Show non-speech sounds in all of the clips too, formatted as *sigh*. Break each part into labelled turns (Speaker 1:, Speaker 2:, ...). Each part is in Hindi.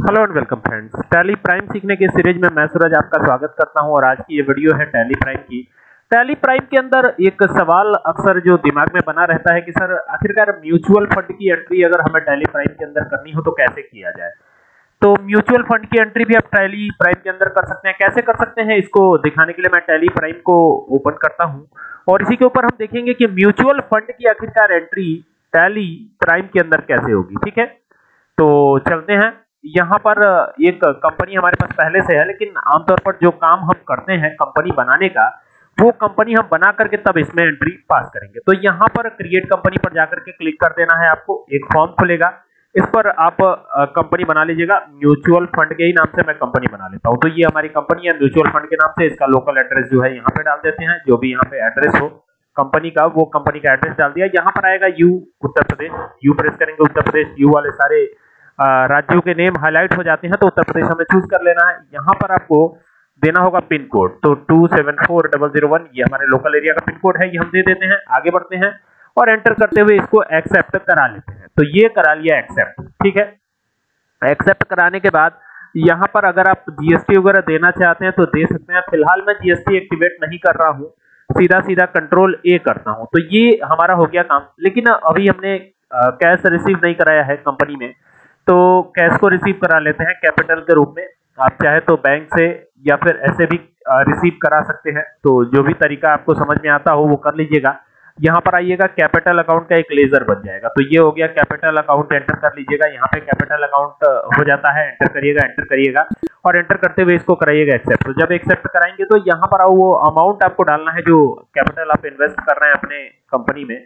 Speaker 1: Hello and welcome friends Tally Prime सीखने के सीरीज़ में मैं सूरज आपका स्वागत करता हूँ और आज की ये वीडियो है टैली प्राइम की। टैली प्राइम के अंदर एक सवाल अक्सर जो दिमाग में बना रहता है कि, सर, आखिरकार म्यूचुअल फंड की एंट्री अगर हमें टैली प्राइम के अंदर करनी हो तो कैसे किया जाए? तो म्यूचुअल फंड की एंट्री भी आप टैली प्राइम के अंदर कर सकते हैं। कैसे कर सकते हैं, इसको दिखाने के लिए मैं टैली प्राइम को ओपन करता हूँ। और इसी के ऊपर हम देखेंगे कि म्यूचुअल फंड की आखिरकार एंट्री टैली प्राइम के अंदर कैसे होगी, ठीक है? तो चलते हैं। यहाँ पर एक कंपनी हमारे पास पहले से है, लेकिन आमतौर पर जो काम हम करते हैं कंपनी बनाने का, वो कंपनी हम बना करके तब इसमें एंट्री पास करेंगे। तो यहाँ पर क्रिएट कंपनी पर जाकर के क्लिक कर देना है आपको, एक फॉर्म खुलेगा। इस पर आप कंपनी बना लीजिएगा। म्यूचुअल फंड के ही नाम से मैं कंपनी बना लेता हूँ। तो ये हमारी कंपनी है म्यूचुअल फंड के नाम से इसका लोकल एड्रेस जो है यहाँ पे डाल देते हैं। जो भी यहाँ पे एड्रेस हो कंपनी का, वो कंपनी का एड्रेस डाल दिया। यहाँ पर आएगा U Uttar Pradesh. U press करेंगे उत्तर प्रदेश। यू वाले सारे राज्यों के नेम हाईलाइट हो जाते हैं तो उत्तर प्रदेश हमें चूज़ कर लेना है। यहाँ पर आपको देना होगा पिन कोड तो two seven four double zero one ये हमारे लोकल एरिया का पिन कोड है, ये हम दे देते हैं, आगे बढ़ते हैं और एंटर करते हुए इसको एक्सेप्ट करा लेते हैं। तो ये करा लिया एक्सेप्ट ठीक है? एक्सेप्ट कराने के बाद यहाँ पर अगर आप जीएसटी वगैरह देना चाहते हैं तो दे सकते हैं। फ़िलहाल मैं जीएसटी एक्टिवेट नहीं कर रहा हूँ सीधा सीधा कंट्रोल ए करता हूँ। तो ये हमारा हो गया काम। लेकिन अभी हमने कैश रिसीव नहीं कराया है कंपनी में। तो कैश को रिसीव करा लेते हैं कैपिटल के रूप में। आप चाहे तो बैंक से या फिर ऐसे भी रिसीव करा सकते हैं। तो जो भी तरीका आपको समझ में आता हो वो कर लीजिएगा। यहाँ पर आइएगा कैपिटल अकाउंट का एक लेजर बन जाएगा। तो ये हो गया कैपिटल अकाउंट एंटर कर लीजिएगा। यहाँ पे कैपिटल अकाउंट हो जाता है। एंटर करिएगा एंटर करिएगा। और एंटर करते हुए इसको कराइएगा एक्सेप्ट तो जब एक्सेप्ट कराएँगे तो यहाँ पर आओ, वो अमाउंट आपको डालना है जो कैपिटल आप इन्वेस्ट कर रहे हैं अपने कंपनी में।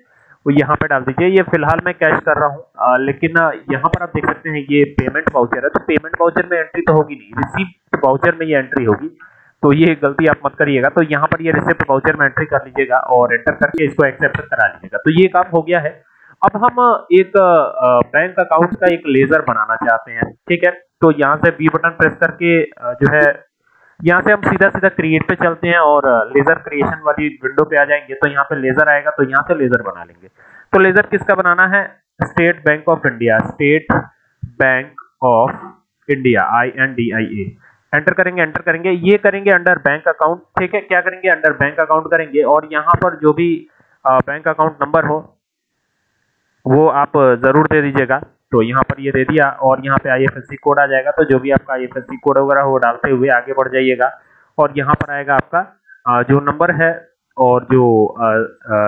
Speaker 1: वो यहाँ पर डाल दीजिए। ये फ़िलहाल मैं कैश कर रहा हूँ। लेकिन यहाँ पर आप देख सकते हैं ये पेमेंट वाउचर है। तो पेमेंट वाउचर में एंट्री तो होगी नहीं। रिसीप्ट वाउचर में ये एंट्री होगी। तो ये गलती आप मत करिएगा। तो यहाँ पर ये रिसिप्ट वाउचर में एंट्री कर लीजिएगा और एंटर करके इसको एक्सेप्ट करा लीजिएगा। तो ये काम हो गया है। अब हम एक बैंक अकाउंट का एक लेजर बनाना चाहते हैं। ठीक है? तो यहाँ से बी बटन प्रेस करके जो है यहाँ से हम सीधा सीधा क्रिएट पे चलते हैं और लेजर क्रिएशन वाली विंडो पे आ जाएँगे। तो यहाँ पे लेजर आएगा तो यहाँ से लेजर बना लेंगे। तो लेजर किसका बनाना है? State Bank of India State Bank of India I N D I A enter करेंगे एंटर करेंगे। ये करेंगे अंडर बैंक अकाउंट ठीक है? क्या करेंगे? अंडर बैंक अकाउंट करेंगे और यहाँ पर जो भी बैंक अकाउंट नंबर हो, वो आप ज़रूर दे दीजिएगा। तो यहाँ पर ये दे दिया और यहाँ पे आईएफएससी कोड आ जाएगा। तो जो भी आपका आईएफएससी कोड वगैरह, वो डालते हुए आगे बढ़ जाइएगा। और यहाँ पर आएगा आपका जो नंबर है और जो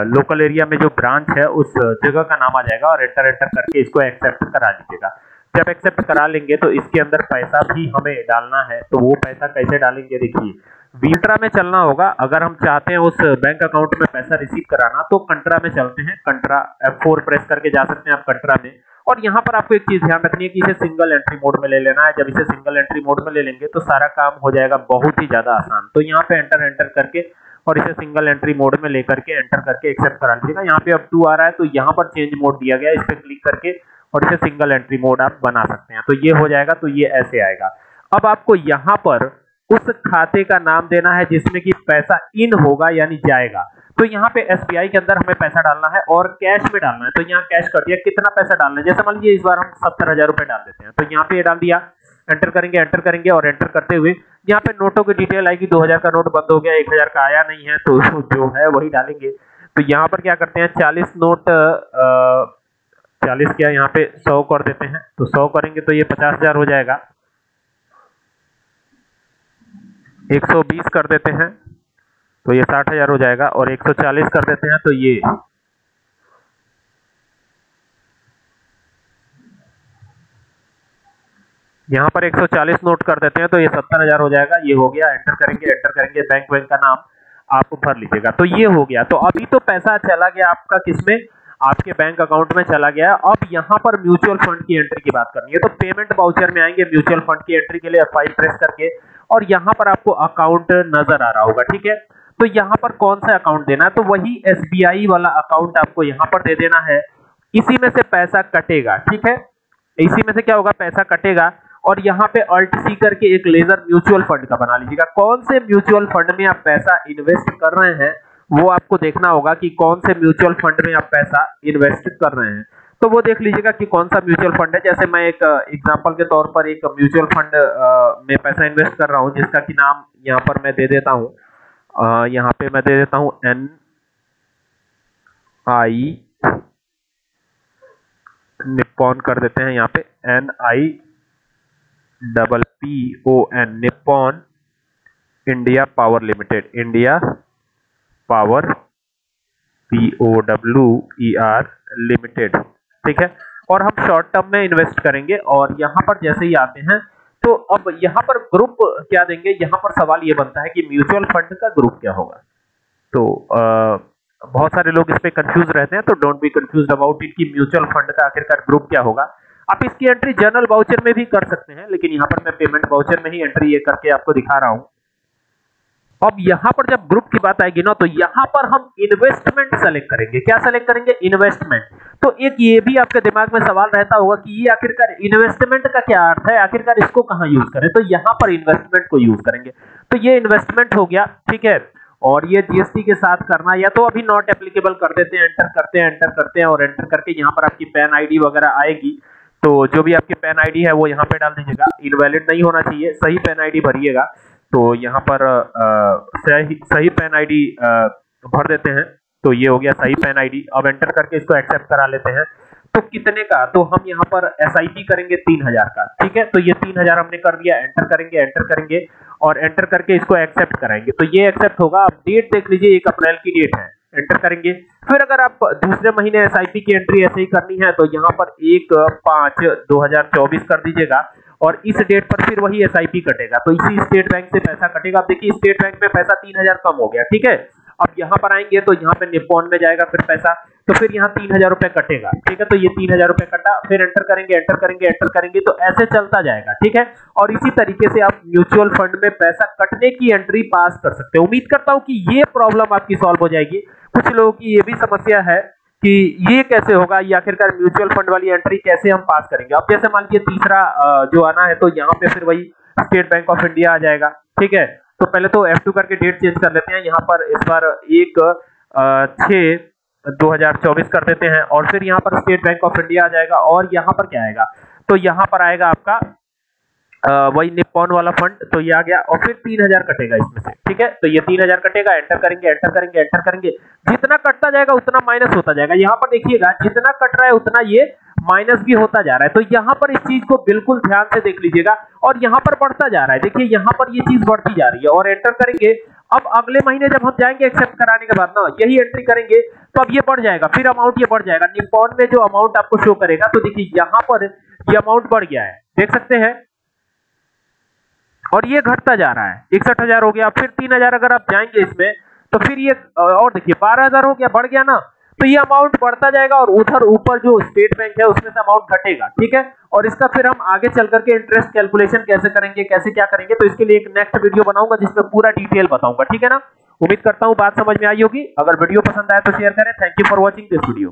Speaker 1: लोकल एरिया में जो ब्रांच है, उस जगह का नाम आ जाएगा और एंटर एंटर करके इसको एक्सेप्ट करा लीजिएगा जब एक्सेप्ट करा लेंगे तो इसके अंदर पैसा भी हमें डालना है। तो वो पैसा कैसे डालेंगे देखिए विंट्रा में चलना होगा। अगर हम चाहते हैं उस बैंक अकाउंट में पैसा रिसीव कराना तो कंट्रा में चलते हैं। कंट्रा F4 प्रेस करके जा सकते हैं आप कंट्रा में। और यहाँ पर आपको एक चीज़ ध्यान रखनी है कि इसे सिंगल एंट्री मोड में ले लेना है। जब इसे सिंगल एंट्री मोड में ले लेंगे तो सारा काम हो जाएगा बहुत ही ज़्यादा आसान। तो यहाँ पे एंटर एंटर करके और इसे सिंगल एंट्री मोड में लेकर के एंटर करके एक्सेप्ट करा लीजिएगा। यहाँ पे अब टू आ रहा है तो यहाँ पर चेंज मोड दिया गया इस पर क्लिक करके और इसे सिंगल एंट्री मोड आप बना सकते हैं। तो ये हो जाएगा तो ये ऐसे आएगा। अब आपको यहाँ पर उस खाते का नाम देना है जिसमें कि पैसा इन होगा यानी जाएगा। तो यहाँ पे एसबीआई के अंदर हमें पैसा डालना है और कैश में डालना है। तो यहाँ कैश कर दिया। कितना पैसा डालना है? जैसे मान लीजिए इस बार हम सत्तर हज़ार रुपए डाल देते हैं। तो यहाँ पे डाल दिया। एंटर करेंगे एंटर करेंगे और एंटर करते हुए यहाँ पे नोटों की डिटेल आएगी। दो हज़ार का नोट बंद हो गया, एक हज़ार का आया नहीं है तो *laughs* जो है वही डालेंगे। तो यहाँ पर क्या करते हैं? चालीस नोट चालीस क्या यहाँ पे सौ कर देते हैं। तो सौ करेंगे तो ये पचास हज़ार हो जाएगा। एक सौ बीस कर देते हैं। तो ये साठ हज़ार हो जाएगा और 140 कर देते हैं तो ये। यहाँ पर 140 नोट कर देते हैं तो ये सत्तर हज़ार हो जाएगा, ये हो गया एंटर करेंगे एंटर करेंगे बैंक बैंक का नाम आप भर लीजिएगा। तो ये हो गया। तो अभी तो पैसा चला गया आपका किसमें? आपके बैंक अकाउंट में चला गया। अब यहाँ पर म्यूचुअल फंड की एंट्री की बात करनी है। तो पेमेंट बाउचर में आएँगे म्यूचुअल फंड की एंट्री के लिए फ़ाइल प्रेस करके और यहाँ पर आपको अकाउंट नज़र आ रहा होगा, ठीक है? तो यहाँ पर कौन सा अकाउंट देना है? तो वही एसबीआई वाला अकाउंट आपको यहाँ पर दे देना है। इसी में से पैसा कटेगा, ठीक है? इसी में से क्या होगा? पैसा कटेगा। और यहाँ पे अल्ट सी करके एक लेजर म्यूचुअल फंड का बना लीजिएगा। कौन से म्यूचुअल फंड में आप पैसा इन्वेस्ट कर रहे हैं, वो आपको देखना होगा कि कौन से म्यूचुअल फंड में आप पैसा इन्वेस्ट कर रहे हैं। तो वो देख लीजिएगा कि कौन सा म्यूचुअल फंड है। जैसे मैं एक एग्जांपल के तौर पर एक म्यूचुअल फंड में पैसा इन्वेस्ट कर रहा हूँ, जिसका कि नाम यहाँ पर मैं दे देता हूँ। यहाँ पे मैं दे देता हूँ एन आई निप्पॉन कर देते हैं यहाँ पे N I double P O N Nippon India Power Limited India Power P O W E R Limited ठीक है? और हम शॉर्ट टर्म में इन्वेस्ट करेंगे और यहाँ पर जैसे ही आते हैं तो अब यहाँ पर ग्रुप क्या देंगे? यहाँ पर सवाल यह बनता है कि म्यूचुअल फंड का ग्रुप क्या होगा? तो आ, बहुत सारे लोग इस पर कंफ्यूज रहते हैं तो don't be confuse about it कि म्यूचुअल फंड का आखिरकार ग्रुप क्या होगा। आप इसकी एंट्री जनरल बाउचर में भी कर सकते हैं लेकिन यहाँ पर मैं पेमेंट बाउचर में ही एंट्री ये करके आपको दिखा रहा हूँ। अब यहाँ पर जब ग्रुप की बात आएगी ना तो यहाँ पर हम इन्वेस्टमेंट सेलेक्ट करेंगे। क्या सेलेक्ट करेंगे? इन्वेस्टमेंट तो एक ये भी आपके दिमाग में सवाल रहता होगा कि ये आखिरकार इन्वेस्टमेंट का क्या अर्थ है? आखिरकार इसको कहाँ यूज़ करें? तो यहाँ पर इन्वेस्टमेंट को यूज़ करेंगे। तो ये इन्वेस्टमेंट हो गया, ठीक है? और ये जीएसटी के साथ करना, या तो अभी नॉट एप्लीकेबल कर देते हैं एंटर करते हैं एंटर करते हैं, और एंटर करके यहाँ पर आपकी पैन आईडी वगैरह आएगी। तो जो भी आपकी पैन आईडी है, वो यहाँ पे डाल दीजिएगा। इनवैलिड नहीं होना चाहिए, सही पैन आईडी भरिएगा। तो यहाँ पर सही सही पैन आईडी भर देते हैं। तो ये हो गया सही पैन आईडी अब एंटर करके इसको एक्सेप्ट करा लेते हैं। तो कितने का? तो हम यहाँ पर एसआईपी करेंगे तीन हज़ार का, ठीक है? तो ये तीन हज़ार हमने कर दिया। एंटर करेंगे एंटर करेंगे और एंटर करके इसको एक्सेप्ट कराएँगे। तो ये एक्सेप्ट होगा। आप डेट देख लीजिए, एक अप्रैल की डेट है। एंटर करेंगे। फिर अगर आप दूसरे महीने एसआईपी की एंट्री ऐसे ही करनी है तो यहाँ पर एक, पाँच, दो कर दीजिएगा। और इस डेट पर फिर वही एसआईपी कटेगा। तो इसी स्टेट बैंक से पैसा कटेगा। आप देखिए स्टेट बैंक में पैसा तीन हज़ार कम हो गया, ठीक है? अब यहाँ पर आएँगे तो यहाँ पे निपॉन में जाएगा फिर पैसा तो फिर यहाँ तीन हज़ार रुपए कटेगा, ठीक है? तो ये तीन हज़ार रुपए कटा, फिर एंटर करेंगे एंटर करेंगे एंटर करेंगे तो ऐसे चलता जाएगा, ठीक है? और इसी तरीके से आप म्यूचुअल फंड में पैसा कटने की एंट्री पास कर सकते हैं। उम्मीद करता हूँ कि ये प्रॉब्लम आपकी सॉल्व हो जाएगी। कुछ लोगों की ये भी समस्या है कि ये कैसे होगा, ये आखिरकार म्यूचुअल फंड वाली एंट्री कैसे हम पास करेंगे? अब जैसे मान लीजिए तीसरा जो आना है तो यहाँ पे फिर वही स्टेट बैंक ऑफ़ इंडिया आ जाएगा, ठीक है? तो पहले तो F2 करके डेट चेंज कर लेते हैं, यहाँ पर इस बार एक छः 2024 कर देते हैं, और फिर यहाँ पर स्टेट बैंक ऑफ़ इंडिया आ जाएगा, और यहाँ पर क्या आएगा? तो यहाँ पर आएगा आपका वही निपॉन वाला फंड तो ये आ गया, और फिर तीन हज़ार कटेगा इसमें से, ठीक है? तो ये तीन हज़ार कटेगा एंटर करेंगे एंटर करेंगे एंटर करेंगे। जितना कटता जाएगा, उतना माइनस होता जाएगा। यहाँ पर देखिएगा, जितना कट रहा है, उतना ये माइनस भी होता जा रहा है। तो यहाँ पर इस चीज़ को बिल्कुल ध्यान से देख लीजिएगा, और यहाँ पर बढ़ता जा रहा है। देखिए, यहाँ पर ये चीज़ बढ़ती जा रही है, और एंटर करेंगे, अब अगले महीने जब हम जाएँगे एक्सेप्ट कराने के बाद ना, यही एंट्री करेंगे तो अब ये बढ़ जाएगा, फिर अमाउंट ये बढ़ जाएगा। निपॉन में जो अमाउंट आपको शो करेगा तो देखिए, यहाँ पर ये अमाउंट बढ़ गया है, देख सकते हैं। और ये घटता जा रहा है। इकसठ हज़ार हो गया, फिर तीन हज़ार अगर आप जाएँगे इसमें तो फिर ये और देखिए, बारह हज़ार हो गया, बढ़ गया ना तो ये अमाउंट बढ़ता जाएगा और उधर ऊपर जो स्टेट बैंक है, उसमें से अमाउंट घटेगा, ठीक है? और इसका फिर हम आगे चल करके इंटरेस्ट कैलकुलेशन कैसे करेंगे, कैसे क्या करेंगे तो इसके लिए एक नेक्स्ट वीडियो बनाऊँगा, जिसमें पूरा डिटेल बताऊँगा, ठीक है ना? उम्मीद करता हूँ बात समझ में आई होगी। अगर वीडियो पसंद आए तो शेयर करें। Thank you for watching this video